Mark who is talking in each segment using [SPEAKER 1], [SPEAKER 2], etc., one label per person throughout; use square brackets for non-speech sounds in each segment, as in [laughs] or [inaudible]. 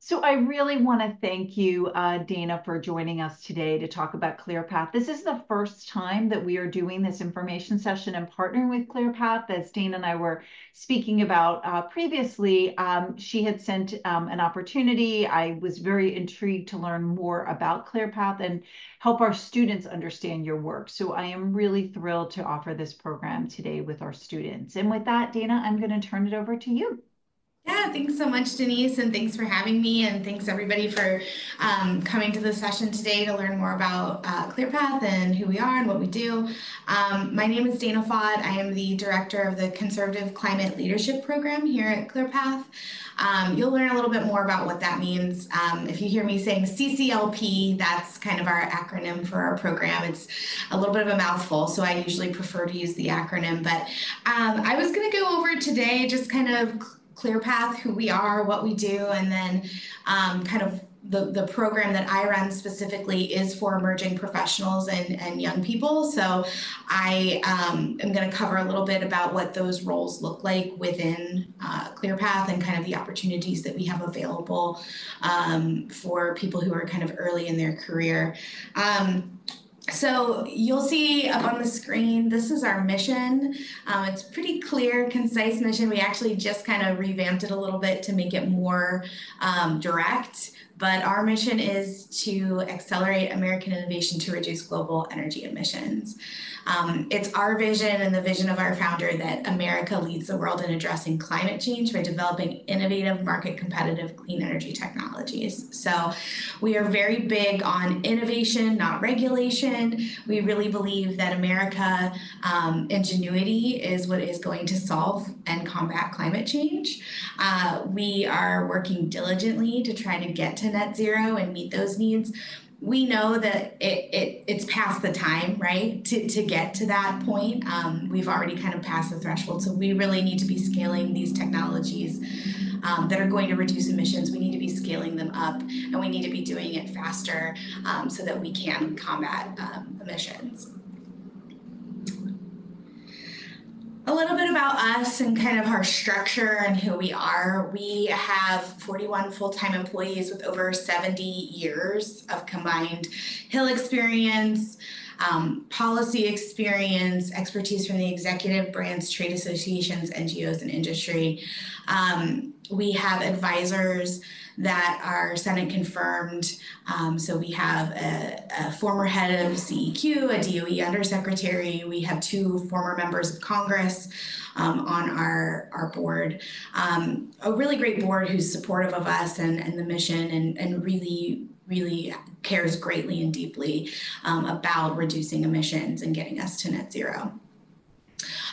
[SPEAKER 1] So I really want to thank you, uh, Dana, for joining us today to talk about ClearPath. This is the first time that we are doing this information session and partnering with ClearPath. As Dana and I were speaking about uh, previously, um, she had sent um, an opportunity. I was very intrigued to learn more about ClearPath and help our students understand your work. So I am really thrilled to offer this program today with our students. And with that, Dana, I'm going to turn it over to you.
[SPEAKER 2] Yeah, thanks so much, Denise, and thanks for having me, and thanks everybody for um, coming to the session today to learn more about uh, ClearPath and who we are and what we do. Um, my name is Dana Fod. I am the director of the Conservative Climate Leadership Program here at ClearPath. Um, you'll learn a little bit more about what that means. Um, if you hear me saying CCLP, that's kind of our acronym for our program. It's a little bit of a mouthful, so I usually prefer to use the acronym. But um, I was going to go over today just kind of ClearPath, who we are, what we do, and then um, kind of the, the program that I run specifically is for emerging professionals and, and young people. So I um, am going to cover a little bit about what those roles look like within uh, ClearPath and kind of the opportunities that we have available um, for people who are kind of early in their career. Um, so you'll see up on the screen, this is our mission. Um, it's pretty clear, concise mission. We actually just kind of revamped it a little bit to make it more um, direct. But our mission is to accelerate American innovation to reduce global energy emissions. Um, it's our vision and the vision of our founder that America leads the world in addressing climate change by developing innovative, market competitive clean energy technologies. So we are very big on innovation, not regulation. We really believe that America um, ingenuity is what is going to solve and combat climate change. Uh, we are working diligently to try to get to net zero and meet those needs we know that it, it it's past the time, right, to, to get to that point. Um, we've already kind of passed the threshold, so we really need to be scaling these technologies um, that are going to reduce emissions. We need to be scaling them up, and we need to be doing it faster um, so that we can combat um, emissions. A little bit about us and kind of our structure and who we are. We have 41 full time employees with over 70 years of combined Hill experience, um, policy experience, expertise from the executive branch, trade associations, NGOs, and industry. Um, we have advisors that are Senate confirmed. Um, so we have a, a, former head of CEQ, a DOE undersecretary. We have two former members of Congress um, on our, our board. Um, a really great board who's supportive of us and, and the mission and, and really really cares greatly and deeply um, about reducing emissions and getting us to net zero.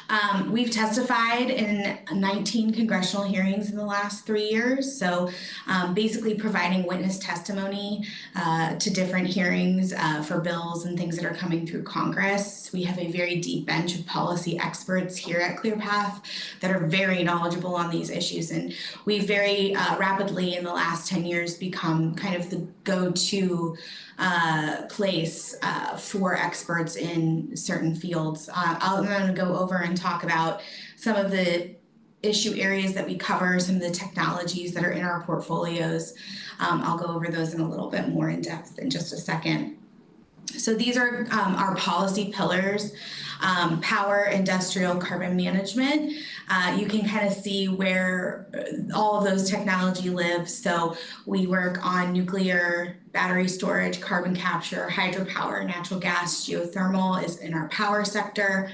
[SPEAKER 2] Um, we've testified in 19 congressional hearings in the last three years. So um, basically providing witness testimony uh, to different hearings uh, for bills and things that are coming through Congress. We have a very deep bench of policy experts here at ClearPath that are very knowledgeable on these issues. And we've very uh, rapidly in the last 10 years become kind of the go-to uh, place uh, for experts in certain fields. Uh, I'm going to go over and talk about some of the issue areas that we cover, some of the technologies that are in our portfolios. Um, I'll go over those in a little bit more in depth in just a second. So these are um, our policy pillars um, power, industrial, carbon management. Uh, you can kind of see where all of those technology live. So we work on nuclear, battery storage, carbon capture, hydropower, natural gas, geothermal is in our power sector.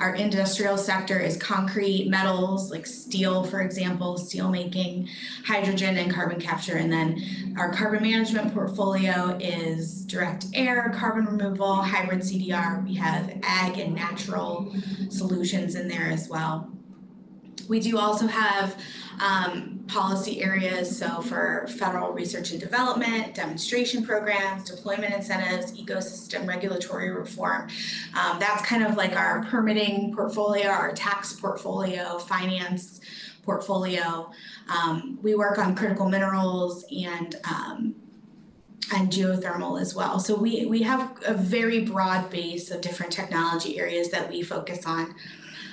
[SPEAKER 2] Our industrial sector is concrete, metals like steel, for example, steel making, hydrogen and carbon capture. And then our carbon management portfolio is direct air, carbon removal, hybrid CDR. We have ag and natural solutions in there as well. We do also have um, policy areas, so for federal research and development, demonstration programs, deployment incentives, ecosystem regulatory reform. Um, that's kind of like our permitting portfolio, our tax portfolio, finance portfolio. Um, we work on critical minerals and um, and geothermal as well. So we, we have a very broad base of different technology areas that we focus on.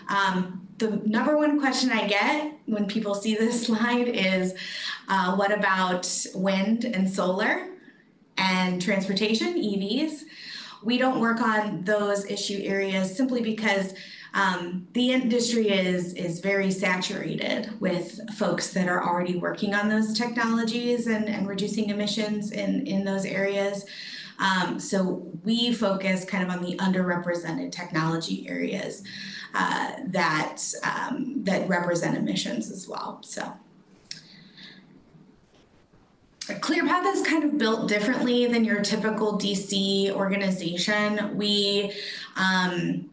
[SPEAKER 2] Um, the number one question I get when people see this [laughs] slide is Uh, what about wind and solar and transportation, EVs? We don't work on those issue areas simply because um, the industry is is very saturated with folks that are already working on those technologies and, and reducing emissions in, in those areas. Um, so we focus kind of on the underrepresented technology areas uh, that um, that represent emissions as well. So. ClearPath is kind of built differently than your typical DC organization. We um,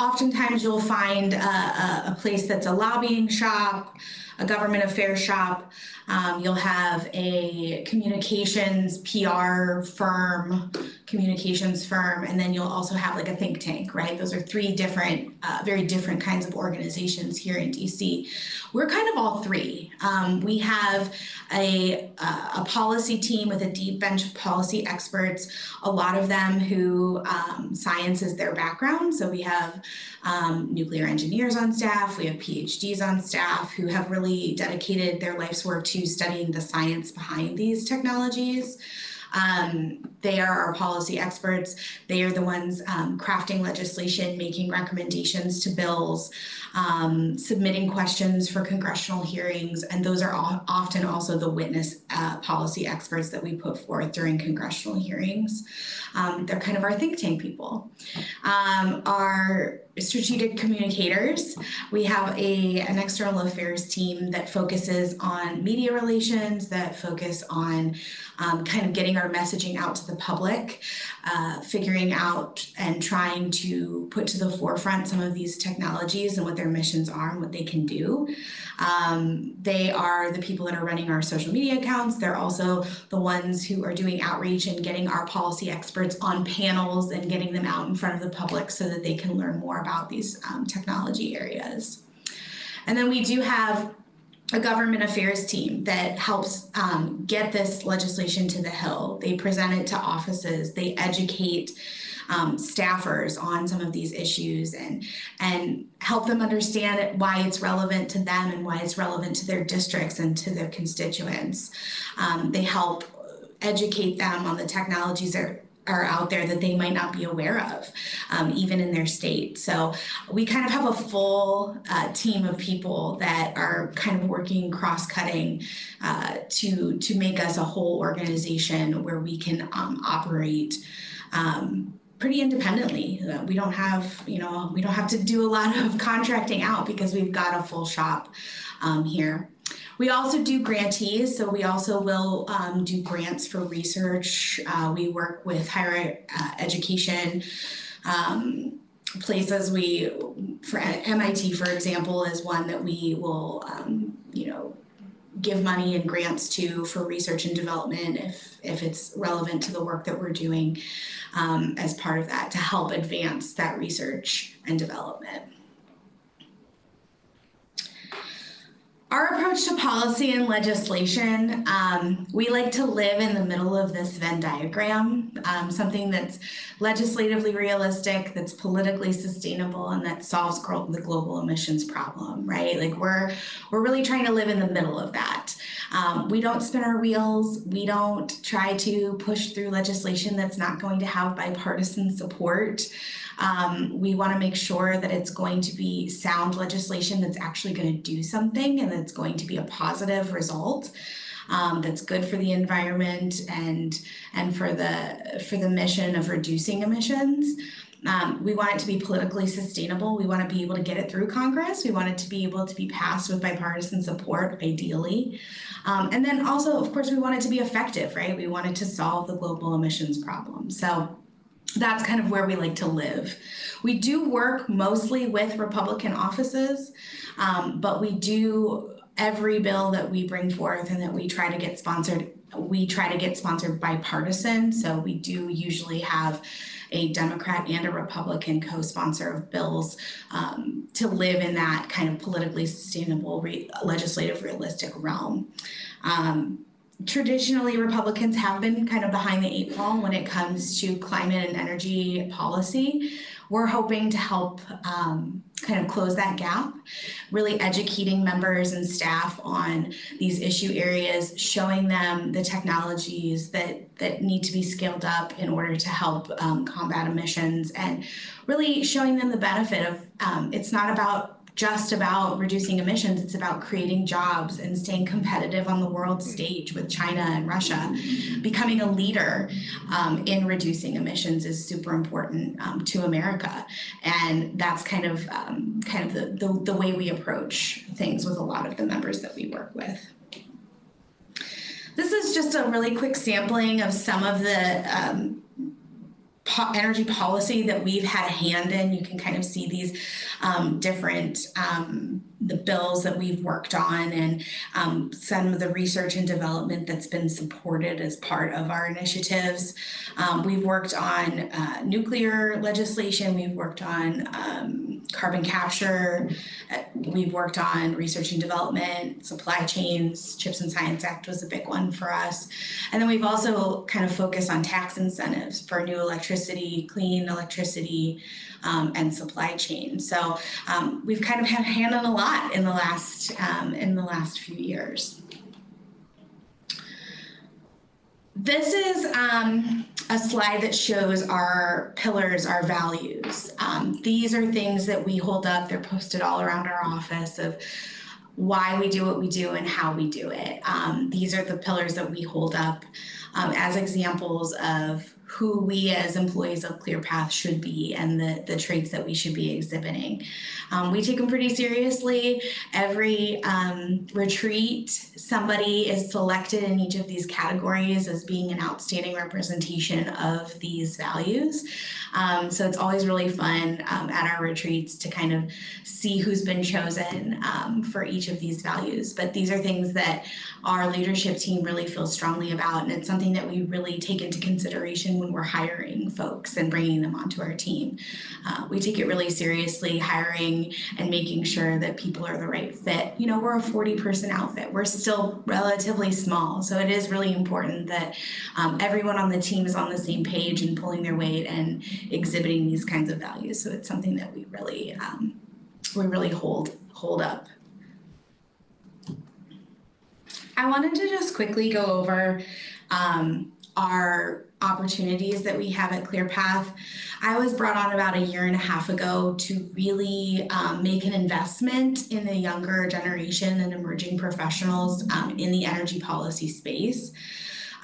[SPEAKER 2] oftentimes you'll find a, a, place that's a lobbying shop, a government affairs shop. Um, you'll have a communications PR firm, communications firm, and then you'll also have like a think tank, right? Those are three different, uh, very different kinds of organizations here in DC. We're kind of all three. Um, we have a, a policy team with a deep bench of policy experts, a lot of them who um, science is their background. So we have um, nuclear engineers on staff, we have PhDs on staff who have really dedicated their life's work to studying the science behind these technologies. Um, they are our policy experts. They are the ones um, crafting legislation, making recommendations to bills, um, submitting questions for congressional hearings, and those are all, often also the witness uh, policy experts that we put forth during congressional hearings. Um, they're kind of our think tank people. Um, our strategic communicators. We have a, an external affairs team that focuses on media relations, that focus on um, kind of getting our messaging out to the public, uh, figuring out and trying to put to the forefront some of these technologies and what their missions are and what they can do. Um, they are the people that are running our social media accounts. They're also the ones who are doing outreach and getting our policy experts on panels and getting them out in front of the public so that they can learn more about these um, technology areas. And then we do have a government affairs team that helps um, get this legislation to the Hill. They present it to offices, they educate um, staffers on some of these issues and and help them understand why it's relevant to them and why it's relevant to their districts and to their constituents. Um, they help educate them on the technologies that are out there that they might not be aware of, um, even in their state. So we kind of have a full uh, team of people that are kind of working cross-cutting uh, to to make us a whole organization where we can um, operate. Um, pretty independently. Uh, we don't have, you know, we don't have to do a lot of [laughs] contracting out because we've got a full shop um, here. We also do grantees, so we also will um, do grants for research. Uh, we work with higher uh, education um, places. We, for MIT, for example, is one that we will, um, you know, give money and grants to for research and development if if it's relevant to the work that we're doing um, as part of that to help advance that research and development. Our approach to policy and legislation, um, we like to live in the middle of this Venn diagram, um, something that's legislatively realistic, that's politically sustainable, and that solves the global emissions problem, right? Like we're we're really trying to live in the middle of that. Um, we don't spin our wheels. We don't try to push through legislation that's not going to have bipartisan support. Um, we want to make sure that it's going to be sound legislation that's actually going to do something and that's going to be a positive result. Um, that's good for the environment and and for the for the mission of reducing emissions. Um, we want it to be politically sustainable. We want to be able to get it through Congress. We want it to be able to be passed with bipartisan support, ideally. Um, and then also, of course, we want it to be effective, right? We want it to solve the global emissions problem. So that's kind of where we like to live. We do work mostly with Republican offices, um, but we do every bill that we bring forth and that we try to get sponsored, we try to get sponsored bipartisan. So we do usually have a Democrat and a Republican co sponsor of bills um, to live in that kind of politically sustainable, re- legislative, realistic realm. Um, traditionally Republicans have been kind of behind the eight ball when it comes to climate and energy policy. we're hoping to help um, kind of close that gap, really educating members and staff on these issue areas, showing them the technologies that, that need to be scaled up in order to help um, combat emissions, and really showing them the benefit of um, it's not about just about reducing emissions. It's about creating jobs and staying competitive on the world stage with China and Russia. Becoming a leader um, in reducing emissions is super important um, to America, and that's kind of um, kind of the, the the way we approach things with a lot of the members that we work with. This is just a really quick sampling of some of the um, energy policy that we've had a hand in. You can kind of see these um, different um, the bills that we've worked on and um, some of the research and development that's been supported as part of our initiatives. Um, we've worked on uh, nuclear legislation. We've worked on carbon capture. Uh, we've worked on research and development, supply chains. Chips and Science Act was a big one for us. And then we've also kind of focused on tax incentives for new electricity, clean electricity, um, and supply chain. So um, we've kind of had a hand on a lot in the last um, in the last few years. This is um, a slide that shows our pillars, our values. Um, these are things that we hold up. They're posted all around our office of why we do what we do and how we do it. Um, these are the pillars that we hold up um, as examples of who we as employees of ClearPath should be and the, the traits that we should be exhibiting. Um, we take them pretty seriously. Every um, retreat, somebody is selected in each of these categories as being an outstanding representation of these values. Um, so it's always really fun um, at our retreats to kind of see who's been chosen um, for each of these values. But these are things that our leadership team really feels strongly about, and it's something that we really take into consideration when we're hiring folks and bringing them onto our team. Uh, we take it really seriously, hiring and making sure that people are the right fit. You know, we're a 40 person outfit, we're still relatively small, so it is really important that um, everyone on the team is on the same page and pulling their weight and exhibiting these kinds of values. So it's something that we really um, we really hold hold up. I wanted to just quickly go over um, our opportunities that we have at ClearPath. I was brought on about a year and a half ago to really um, make an investment in the younger generation and emerging professionals um, in the energy policy space.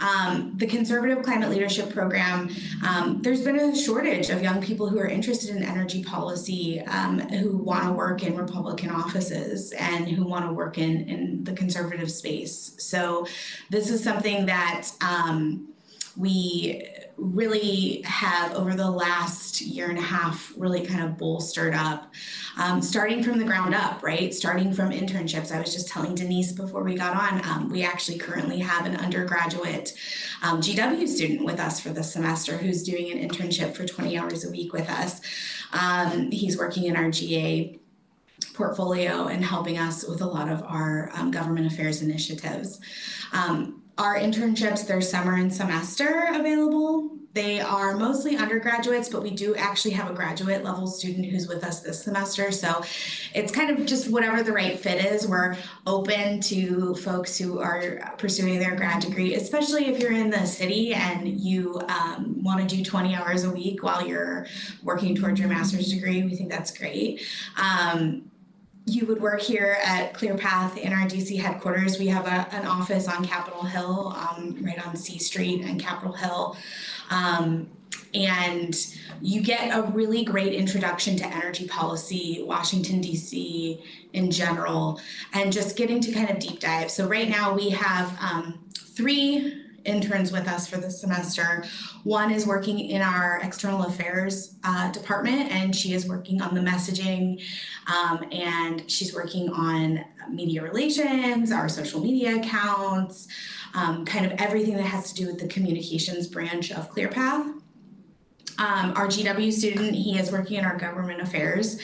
[SPEAKER 2] Um, the Conservative Climate Leadership Program, um, there's been a shortage of young people who are interested in energy policy, um, who want to work in Republican offices and who want to work in, in the conservative space. So, this is something that um, we really have over the last year and a half really kind of bolstered up um, starting from the ground up right? Starting from internships. I was just telling denise before we got on um, we actually currently have an undergraduate um, gw student with us for the semester who's doing an internship for 20 hours a week with us. Um, he's working in our ga portfolio and helping us with a lot of our um, government affairs initiatives. Um, our internships, they're summer and semester available. They are mostly undergraduates, but we do actually have a graduate level student who's with us this semester. So it's kind of just whatever the right fit is. We're open to folks who are pursuing their grad degree, especially if you're in the city and you um, want to do 20 hours a week while you're working towards your master's degree. We think that's great. Um, you would work here at ClearPath in our DC headquarters. We have a, an office on Capitol Hill, um, right on C Street and Capitol Hill. Um, and you get a really great introduction to energy policy, Washington, D.C. in general, and just getting to kind of deep dive. So, right now we have um, three interns with us for this semester. One is working in our external affairs uh, department, and she is working on the messaging, um, and she's working on media relations, our social media accounts, um, kind of everything that has to do with the communications branch of ClearPath. Um, our GW student, he is working in our government affairs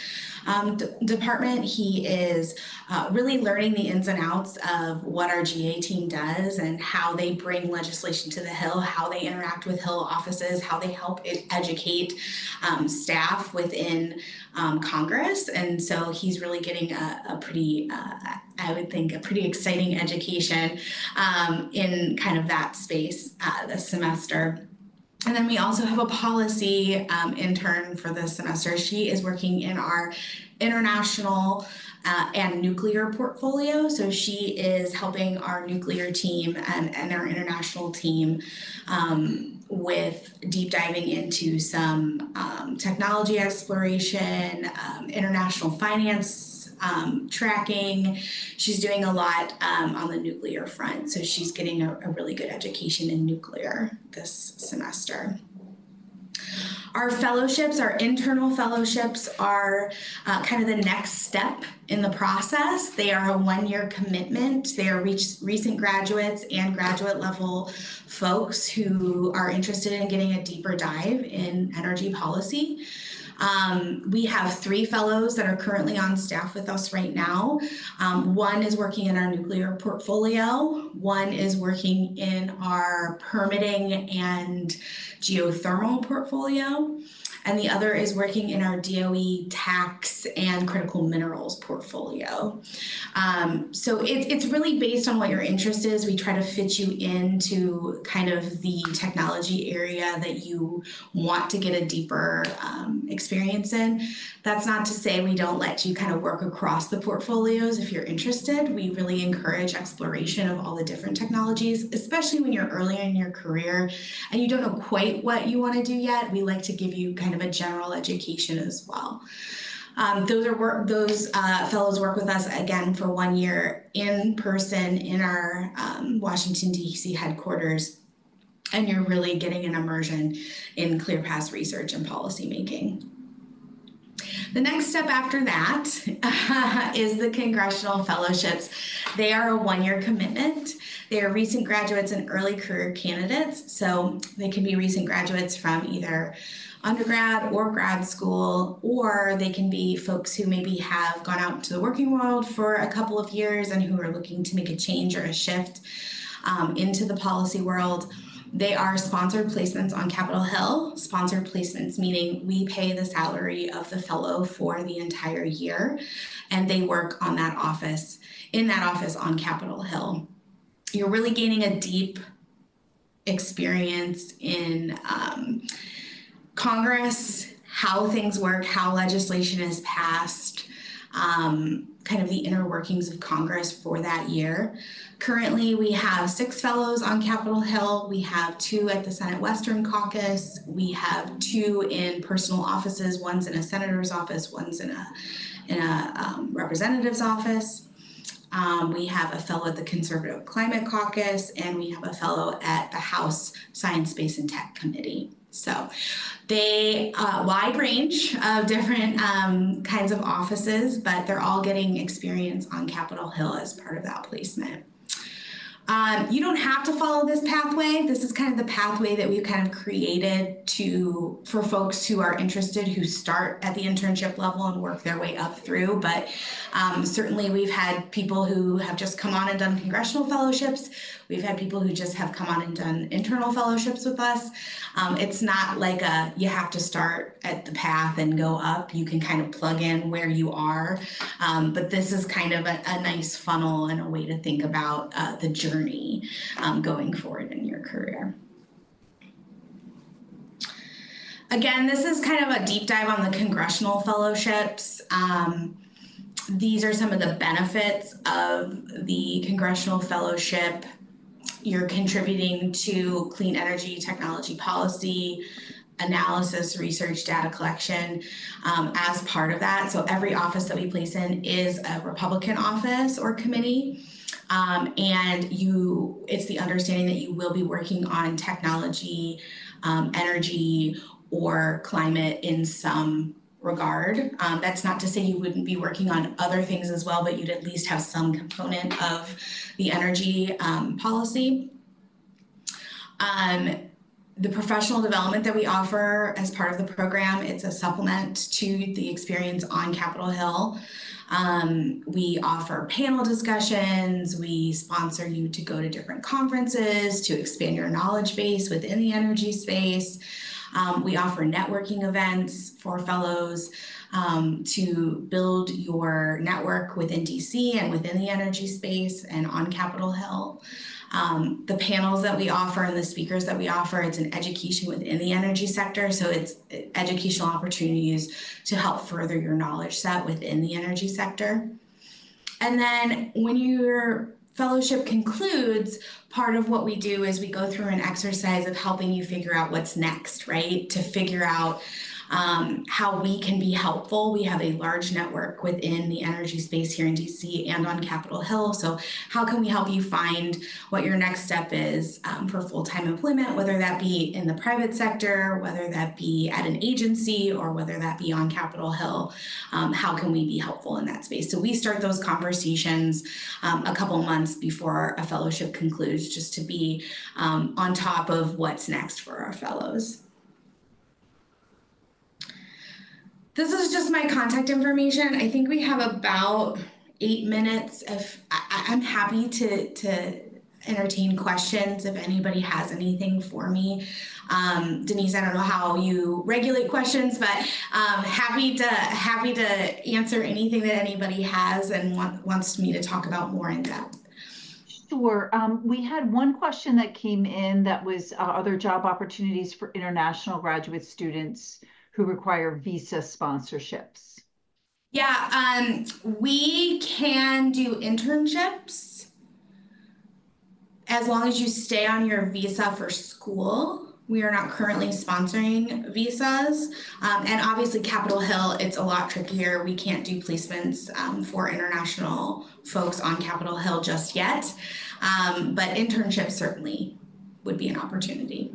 [SPEAKER 2] um, department. He is uh, really learning the ins and outs of what our GA team does and how they bring legislation to the Hill, how they interact with Hill offices, how they help educate um, staff within um, Congress. And so he's really getting a, a pretty, uh, I would think, a pretty exciting education um, in kind of that space uh, this semester. And then we also have a policy um, intern for this semester. She is working in our international uh, and nuclear portfolio. So she is helping our nuclear team and, and our international team um, with deep diving into some um, technology exploration, um, international finance um, tracking. She's doing a lot um, on the nuclear front, so she's getting a, a really good education in nuclear this semester. Our fellowships, our internal fellowships, are uh, kind of the next step in the process. They are a one year commitment. They are recent graduates and graduate level folks who are interested in getting a deeper dive in energy policy. Um, we have three fellows that are currently on staff with us right now. Um, one is working in our nuclear portfolio, one is working in our permitting and geothermal portfolio and the other is working in our DOE tax and critical minerals portfolio. Um, so it, it's really based on what your interest is. We try to fit you into kind of the technology area that you want to get a deeper um, experience in. That's not to say we don't let you kind of work across the portfolios if you're interested. We really encourage exploration of all the different technologies, especially when you're early in your career and you don't know quite what you want to do yet. We like to give you kind of a general education as well. Um, those are work, those uh, fellows work with us again for one year in person in our um, Washington D.C. headquarters, and you're really getting an immersion in ClearPath research and policy making. The next step after that uh, [laughs] is the congressional fellowships. They are a one year commitment. They are recent graduates and early career candidates. So they can be recent graduates from either undergrad or grad school, or they can be folks who maybe have gone out to the working world for a couple of years and who are looking to make a change or a shift um, into the policy world. They are sponsored placements on Capitol Hill. Sponsored placements meaning we pay the salary of the fellow for the entire year, and they work on that office, in that office on Capitol Hill. You're really gaining a deep experience in um, Congress, how things work, how legislation is passed, um, kind of the inner workings of Congress for that year. Currently, we have six fellows on Capitol Hill. We have two at the Senate Western Caucus. We have two in personal offices. One's in a senator's office. One's in a in a um, representative's office. Um, we have a fellow at the Conservative Climate Caucus, and we have a fellow at the House Science, Space, and Tech Committee. So they uh, wide range of different um, kinds of offices, but they're all getting experience on Capitol Hill as part of that placement. Um, you don't have to follow this pathway. This is kind of the pathway that we've kind of created to for folks who are interested who start at the internship level and work their way up through. But um, certainly, we've had people who have just come on and done congressional fellowships. We've had people who just have come on and done internal fellowships with us. Um, it's not like a you have to start at the path and go up. You can kind of plug in where you are. Um, but this is kind of a, a, nice funnel and a way to think about uh, the journey um, going forward in your career. Again, this is kind of a deep dive on the congressional fellowships. Um, these are some of the benefits of the congressional fellowship you're contributing to clean energy technology policy analysis, research, data collection um, as part of that. So every office that we place in is a Republican office or committee. Um, and you, it's the understanding that you will be working on technology, um, energy, or climate in some regard. Um, that's not to say you wouldn't be working on other things as well, but you'd at least have some component of the energy um, policy. Um, the professional development that we offer as part of the program, it's a supplement to the experience on Capitol Hill. Um, we offer panel discussions. We sponsor you to go to different conferences to expand your knowledge base within the energy space. Um, we offer networking events for fellows um, to build your network within DC and within the energy space and on Capitol Hill. Um, the panels that we offer and the speakers that we offer, it's an education within the energy sector. So it's educational opportunities to help further your knowledge set within the energy sector. And then when your fellowship concludes, part of what we do is we go through an exercise of helping you figure out what's next, right? To figure out um, how we can be helpful. We have a large network within the energy space here in DC and on Capitol Hill. So, how can we help you find what your next step is um, for full time employment, whether that be in the private sector, whether that be at an agency, or whether that be on Capitol Hill? Um, how can we be helpful in that space? So, we start those conversations um, a couple months before a fellowship concludes just to be um, on top of what's next for our fellows. This is just my contact information. I think we have about eight minutes. If I, am happy to to entertain questions if anybody has anything for me. Um, Denise, I don't know how you regulate questions, but um, happy to happy to answer anything that anybody has and want, wants me to talk about more in depth.
[SPEAKER 1] Sure. Um, we had one question that came in that was uh, other job opportunities for international graduate students who require visa sponsorships?
[SPEAKER 2] Yeah, um, we can do internships as long as you stay on your visa for school. We are not currently sponsoring visas. Um, and obviously, Capitol Hill, it's a lot trickier. We can't do placements um, for international folks on Capitol Hill just yet. Um, but internships certainly would be an opportunity.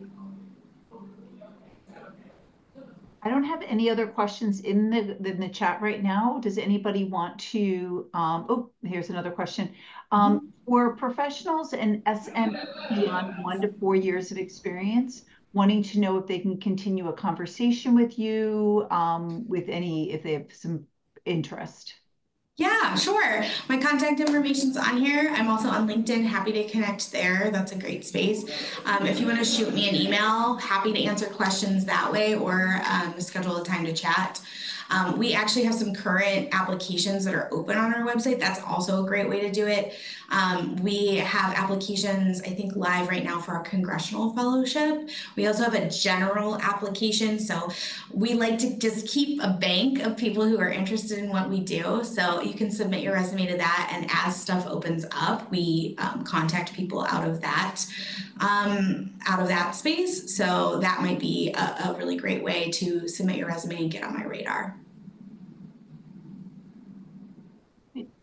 [SPEAKER 1] I don't have any other questions in the in the chat right now. Does anybody want to? Um, oh, here's another question. Um, mm-hmm. for professionals and SM beyond one to four years of experience, wanting to know if they can continue a conversation with you um, with any if they have some interest.
[SPEAKER 2] Yeah, sure. My contact information's on here. I'm also on LinkedIn. Happy to connect there. That's a great space. Um, if you want to shoot me an email, happy to answer questions that way or um, schedule a time to chat. Um, we actually have some current applications that are open on our website. That's also a great way to do it. Um, we have applications, I think, live right now for our congressional fellowship. We also have a general application. So we like to just keep a bank of people who are interested in what we do. So you can submit your resume to that. And as stuff opens up, we um, contact people out of that. Um, out of that space. So that might be a, a really great way to submit your resume and get on my radar.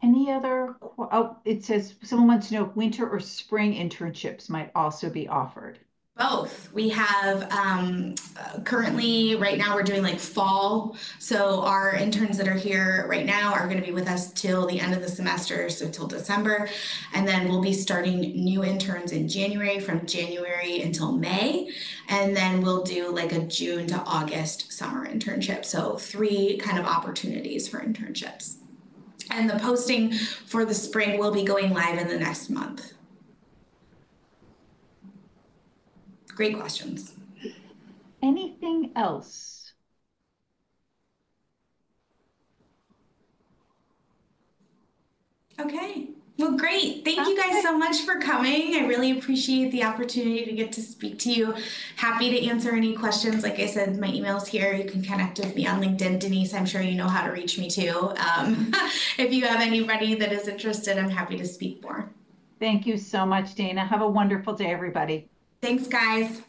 [SPEAKER 1] Any other, oh, it says someone wants to know if winter or spring internships might also be offered.
[SPEAKER 2] Both. We have um, currently, right now, we're doing like fall. So our interns that are here right now are going to be with us till the end of the semester, so till December. And then we'll be starting new interns in January from January until May. And then we'll do like a June to August summer internship. So three kind of opportunities for internships. And the posting for the spring will be going live in the next month. Great questions.
[SPEAKER 1] Anything else?
[SPEAKER 2] Okay. Well, great. Thank you guys so much for coming. I really appreciate the opportunity to get to speak to you. Happy to answer any questions. Like I said, my email's here. You can connect with me on LinkedIn. Denise, I'm sure you know how to reach me too. Um, [laughs] if you have anybody that is interested, I'm happy to speak more.
[SPEAKER 1] Thank you so much, Dana. Have a wonderful day, everybody.
[SPEAKER 2] Thanks, guys.